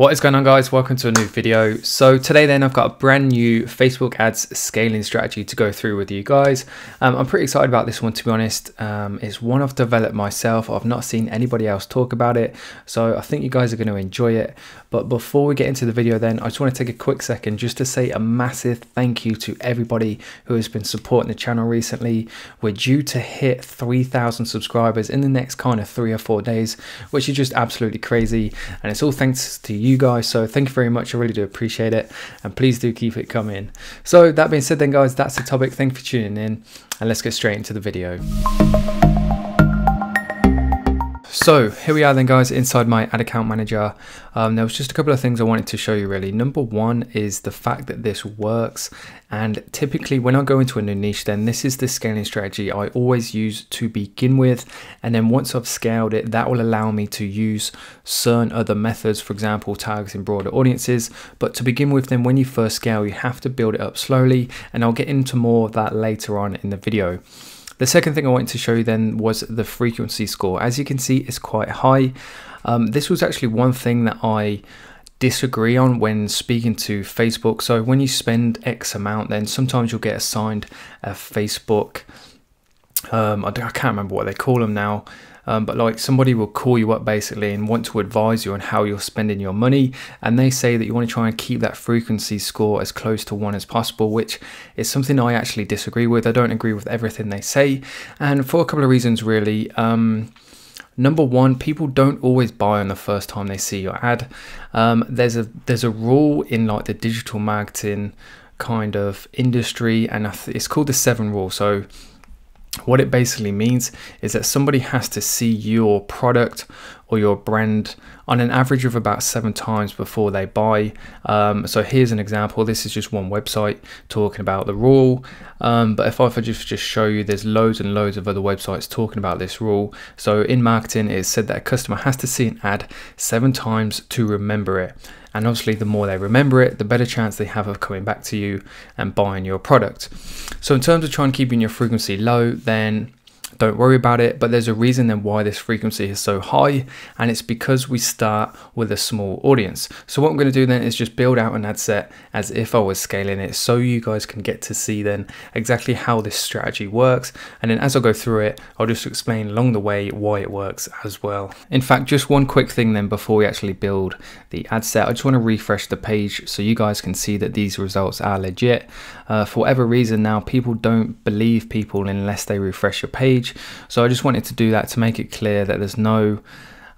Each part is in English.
What is going on guys? Welcome to a new video. So today then I've got a brand new Facebook ads scaling strategy to go through with you guys. Um, I'm pretty excited about this one to be honest. Um, it's one I've developed myself. I've not seen anybody else talk about it. So I think you guys are going to enjoy it. But before we get into the video then, I just want to take a quick second just to say a massive thank you to everybody who has been supporting the channel recently. We're due to hit 3,000 subscribers in the next kind of three or four days, which is just absolutely crazy. And it's all thanks to you guys. So thank you very much. I really do appreciate it. And please do keep it coming. So that being said then guys, that's the topic. Thank you for tuning in and let's get straight into the video. So here we are then guys inside my ad account manager. Um, there was just a couple of things I wanted to show you really. Number one is the fact that this works and typically when I go into a new niche then this is the scaling strategy I always use to begin with and then once I've scaled it that will allow me to use certain other methods for example targeting broader audiences but to begin with then when you first scale you have to build it up slowly and I'll get into more of that later on in the video. The second thing I wanted to show you then was the frequency score. As you can see, it's quite high. Um, this was actually one thing that I disagree on when speaking to Facebook. So when you spend X amount, then sometimes you'll get assigned a Facebook. Um, I, I can't remember what they call them now. Um, but like somebody will call you up basically and want to advise you on how you're spending your money and they say that you want to try and keep that frequency score as close to one as possible which is something i actually disagree with. I don't agree with everything they say and for a couple of reasons really. Um, number one people don't always buy on the first time they see your ad. Um, there's a there's a rule in like the digital marketing kind of industry and it's called the seven rule. So what it basically means is that somebody has to see your product or your brand on an average of about seven times before they buy. Um, so here's an example. This is just one website talking about the rule. Um, but if I just just show you, there's loads and loads of other websites talking about this rule. So in marketing, it's said that a customer has to see an ad seven times to remember it. And obviously, the more they remember it, the better chance they have of coming back to you and buying your product. So, in terms of trying to keeping your frequency low, then don't worry about it. But there's a reason then why this frequency is so high, and it's because we start with a small audience. So what I'm going to do then is just build out an ad set as if I was scaling it, so you guys can get to see then exactly how this strategy works. And then as I go through it, I'll just explain along the way why it works as well. In fact, just one quick thing then before we actually build the ad set, I just want to refresh the page so you guys can see that these results are legit. Uh, for whatever reason now, people don't believe people unless they refresh your page page. So I just wanted to do that to make it clear that there's no,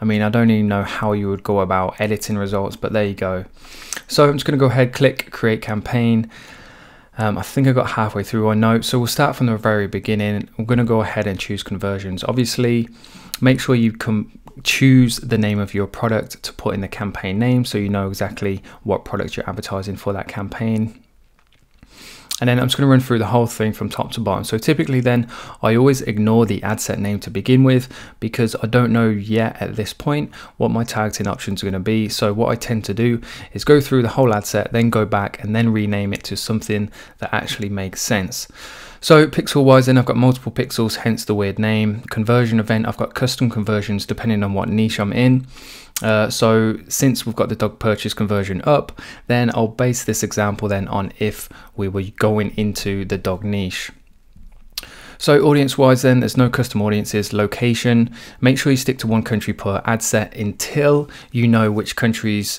I mean, I don't even know how you would go about editing results, but there you go. So I'm just going to go ahead, click create campaign. Um, I think I got halfway through our note. So we'll start from the very beginning. I'm going to go ahead and choose conversions. Obviously, make sure you can choose the name of your product to put in the campaign name so you know exactly what product you're advertising for that campaign and then I'm just going to run through the whole thing from top to bottom. So typically then I always ignore the ad set name to begin with because I don't know yet at this point what my targeting options are going to be. So what I tend to do is go through the whole ad set, then go back and then rename it to something that actually makes sense. So pixel wise then I've got multiple pixels, hence the weird name. Conversion event, I've got custom conversions depending on what niche I'm in. Uh, so since we've got the dog purchase conversion up, then I'll base this example then on if we were going into the dog niche. So audience wise then, there's no custom audiences, location, make sure you stick to one country per ad set until you know which countries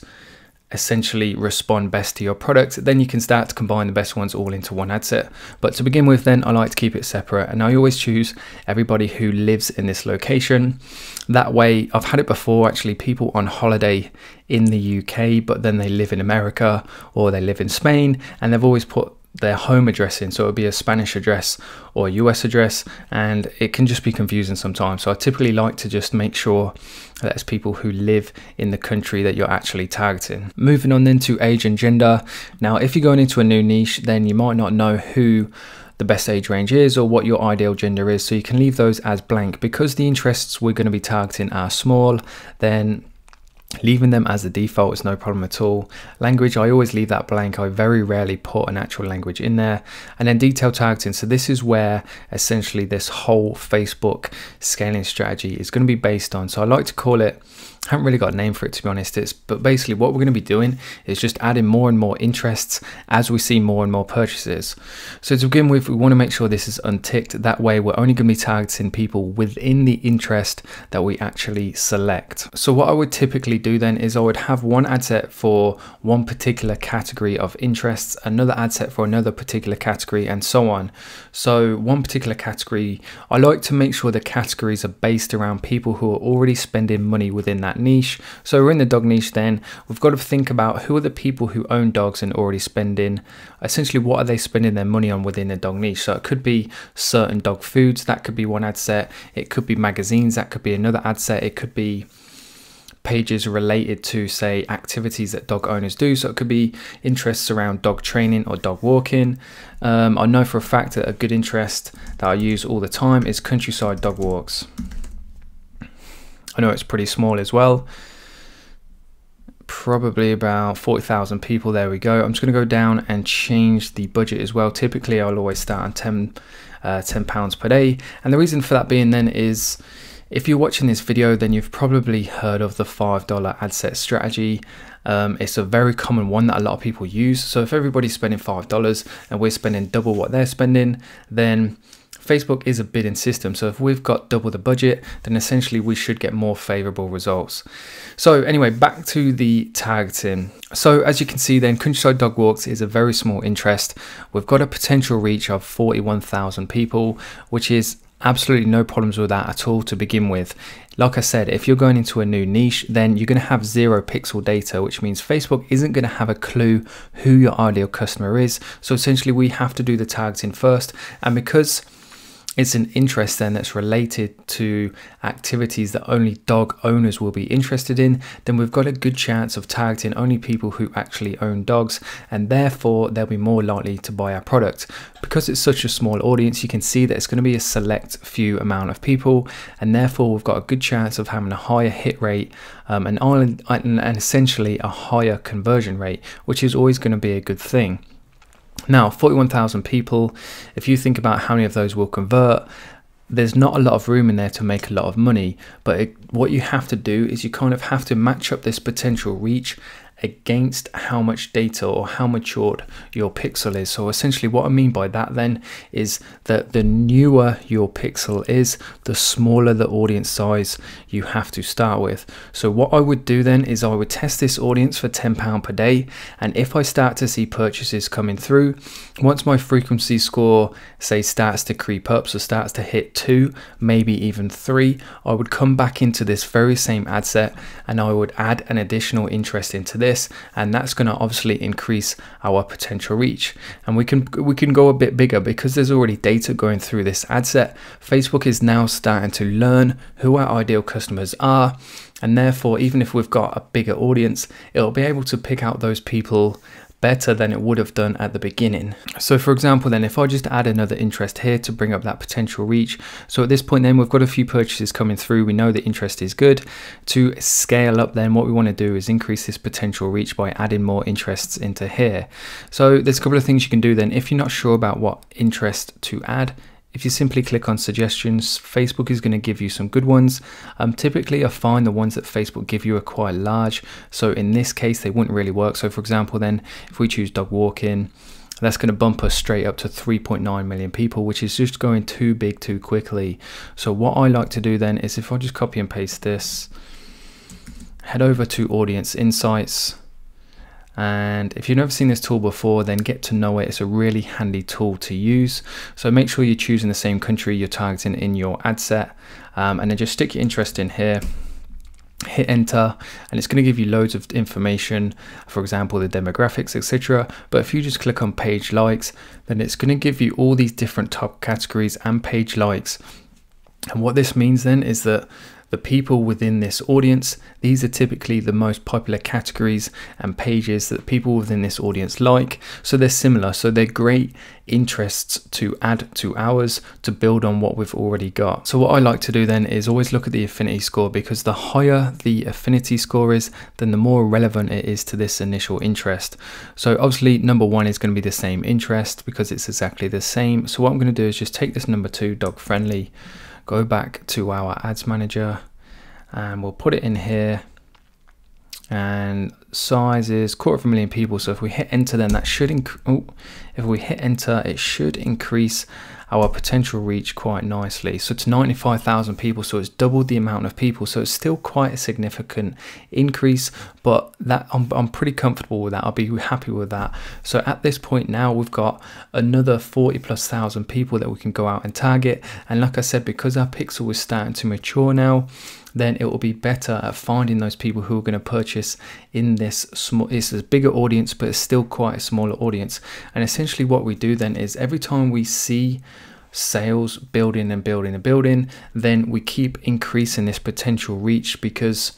essentially respond best to your product, then you can start to combine the best ones all into one ad set. But to begin with, then I like to keep it separate and I always choose everybody who lives in this location. That way, I've had it before actually, people on holiday in the UK, but then they live in America or they live in Spain and they've always put their home address in. So it would be a Spanish address or a US address, and it can just be confusing sometimes. So I typically like to just make sure that it's people who live in the country that you're actually targeting. Moving on then to age and gender. Now, if you're going into a new niche, then you might not know who the best age range is or what your ideal gender is. So you can leave those as blank because the interests we're going to be targeting are small, then Leaving them as the default is no problem at all. Language, I always leave that blank. I very rarely put an actual language in there. And then detail targeting. So this is where essentially this whole Facebook scaling strategy is going to be based on. So I like to call it haven't really got a name for it to be honest. It's but basically what we're going to be doing is just adding more and more interests as we see more and more purchases. So to begin with, we want to make sure this is unticked. That way, we're only going to be targeting people within the interest that we actually select. So what I would typically do then is I would have one ad set for one particular category of interests, another ad set for another particular category, and so on. So one particular category, I like to make sure the categories are based around people who are already spending money within that that niche. So we're in the dog niche then. We've got to think about who are the people who own dogs and already spending, essentially what are they spending their money on within the dog niche. So it could be certain dog foods, that could be one ad set. It could be magazines, that could be another ad set. It could be pages related to say activities that dog owners do so it could be interests around dog training or dog walking um, i know for a fact that a good interest that i use all the time is countryside dog walks I know it's pretty small as well. Probably about 40,000 people. There we go. I'm just going to go down and change the budget as well. Typically, I'll always start on 10, uh, 10 pounds per day. And the reason for that being then is if you're watching this video, then you've probably heard of the $5 ad set strategy. Um, it's a very common one that a lot of people use. So if everybody's spending $5 and we're spending double what they're spending, then Facebook is a bidding system, so if we've got double the budget, then essentially we should get more favorable results. So anyway, back to the targeting. So as you can see then, Countryside Dog Walks is a very small interest. We've got a potential reach of 41,000 people, which is absolutely no problems with that at all to begin with. Like I said, if you're going into a new niche, then you're going to have zero pixel data, which means Facebook isn't going to have a clue who your ideal customer is. So essentially we have to do the targeting first. And because it's an interest then that's related to activities that only dog owners will be interested in, then we've got a good chance of targeting only people who actually own dogs and therefore they'll be more likely to buy our product. Because it's such a small audience, you can see that it's going to be a select few amount of people and therefore we've got a good chance of having a higher hit rate um, and, and essentially a higher conversion rate, which is always going to be a good thing. Now, 41,000 people, if you think about how many of those will convert, there's not a lot of room in there to make a lot of money. But it, what you have to do is you kind of have to match up this potential reach against how much data or how matured your pixel is. So essentially what I mean by that then is that the newer your pixel is, the smaller the audience size you have to start with. So what I would do then is I would test this audience for £10 per day. And if I start to see purchases coming through, once my frequency score say starts to creep up, so starts to hit two, maybe even three, I would come back into this very same ad set and I would add an additional interest into this and that's going to obviously increase our potential reach. And we can we can go a bit bigger because there's already data going through this ad set. Facebook is now starting to learn who our ideal customers are and therefore even if we've got a bigger audience it'll be able to pick out those people better than it would have done at the beginning. So for example then if I just add another interest here to bring up that potential reach. So at this point then we've got a few purchases coming through. We know the interest is good. To scale up then what we want to do is increase this potential reach by adding more interests into here. So there's a couple of things you can do then. If you're not sure about what interest to add, if you simply click on suggestions, Facebook is going to give you some good ones. Um, typically, I find the ones that Facebook give you are quite large. So in this case, they wouldn't really work. So for example, then if we choose dog walking, that's going to bump us straight up to 3.9 million people, which is just going too big too quickly. So what I like to do then is if I just copy and paste this, head over to audience insights, and if you've never seen this tool before then get to know it. It's a really handy tool to use. So make sure you're choosing the same country you're targeting in your ad set. Um, and then just stick your interest in here. Hit enter and it's going to give you loads of information for example the demographics etc but if you just click on page likes then it's going to give you all these different top categories and page likes. And what this means then is that the people within this audience. These are typically the most popular categories and pages that people within this audience like. So they're similar. So they're great interests to add to ours to build on what we've already got. So what I like to do then is always look at the affinity score because the higher the affinity score is, then the more relevant it is to this initial interest. So obviously number one is going to be the same interest because it's exactly the same. So what I'm going to do is just take this number two dog friendly go back to our ads manager and we'll put it in here. And sizes quarter of a million people. So if we hit enter then that should oh, if we hit enter it should increase our potential reach quite nicely. So it's 95,000 people, so it's doubled the amount of people. So it's still quite a significant increase, but that I'm, I'm pretty comfortable with that. I'll be happy with that. So at this point now, we've got another 40 plus thousand people that we can go out and target. And like I said, because our pixel is starting to mature now, then it will be better at finding those people who are going to purchase in this small it's a bigger audience but it's still quite a smaller audience. And essentially what we do then is every time we see sales building and building and building then we keep increasing this potential reach because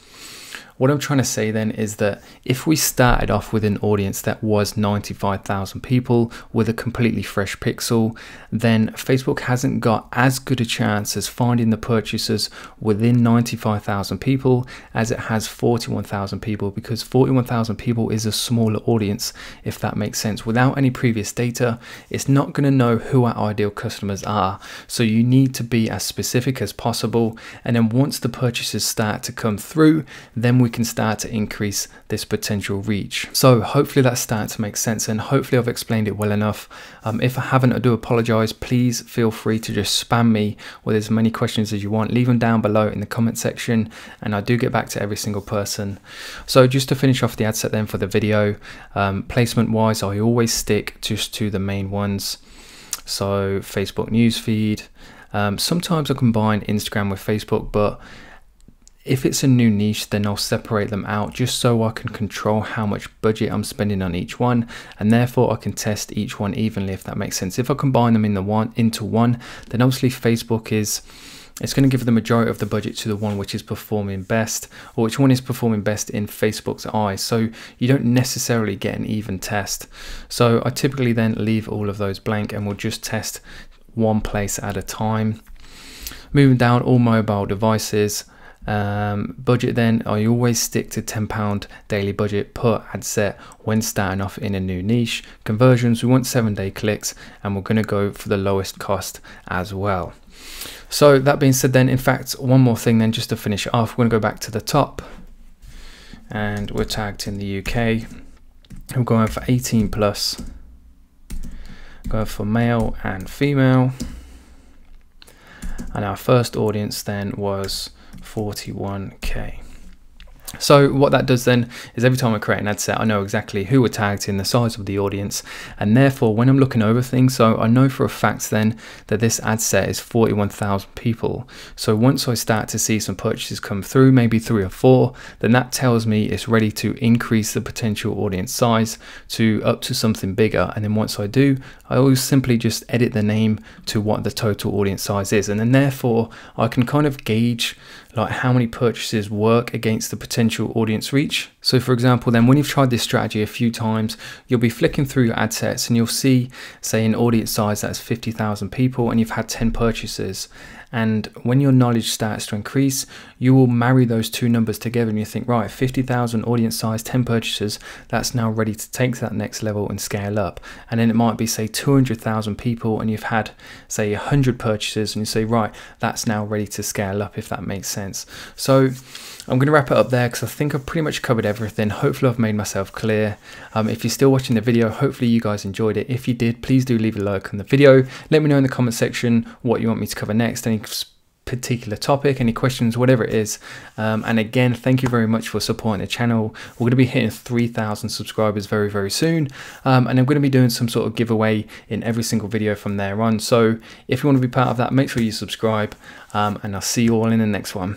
what I'm trying to say then is that if we started off with an audience that was 95,000 people with a completely fresh pixel, then Facebook hasn't got as good a chance as finding the purchasers within 95,000 people as it has 41,000 people because 41,000 people is a smaller audience, if that makes sense. Without any previous data, it's not going to know who our ideal customers are. So you need to be as specific as possible. And then once the purchases start to come through, then we can start to increase this potential reach. So hopefully that's starting to make sense and hopefully I've explained it well enough. Um, if I haven't, I do apologize. Please feel free to just spam me with as many questions as you want. Leave them down below in the comment section and I do get back to every single person. So just to finish off the ad set then for the video, um, placement wise, I always stick just to the main ones. So Facebook newsfeed. Um, sometimes I combine Instagram with Facebook, but if it's a new niche, then I'll separate them out just so I can control how much budget I'm spending on each one, and therefore I can test each one evenly if that makes sense. If I combine them in the one into one, then obviously Facebook is it's going to give the majority of the budget to the one which is performing best or which one is performing best in Facebook's eyes. So you don't necessarily get an even test. So I typically then leave all of those blank and we'll just test one place at a time. Moving down all mobile devices, um, budget then, I always stick to £10 daily budget per ad set when starting off in a new niche. Conversions, we want seven day clicks and we're going to go for the lowest cost as well. So that being said then, in fact, one more thing then just to finish off, we're going to go back to the top and we're tagged in the UK. We're going for 18 plus, going for male and female. And our first audience then was 41k. So what that does then is every time I create an ad set, I know exactly who we're tagged in, the size of the audience, and therefore when I'm looking over things, so I know for a fact then that this ad set is 41,000 people. So once I start to see some purchases come through, maybe three or four, then that tells me it's ready to increase the potential audience size to up to something bigger. And then once I do, I always simply just edit the name to what the total audience size is. And then therefore I can kind of gauge like how many purchases work against the potential audience reach. So for example, then when you've tried this strategy a few times, you'll be flicking through your ad sets and you'll see, say an audience size that's 50,000 people and you've had 10 purchases. And when your knowledge starts to increase, you will marry those two numbers together and you think, right, 50,000 audience size, 10 purchases, that's now ready to take to that next level and scale up. And then it might be, say, 200,000 people and you've had, say, 100 purchases and you say, right, that's now ready to scale up, if that makes sense. So I'm going to wrap it up there because I think I've pretty much covered everything. Hopefully I've made myself clear. Um, if you're still watching the video, hopefully you guys enjoyed it. If you did, please do leave a like on the video. Let me know in the comment section what you want me to cover next, any particular topic, any questions, whatever it is. Um, and again, thank you very much for supporting the channel. We're going to be hitting 3,000 subscribers very, very soon. Um, and I'm going to be doing some sort of giveaway in every single video from there on. So if you want to be part of that, make sure you subscribe um, and I'll see you all in the next one.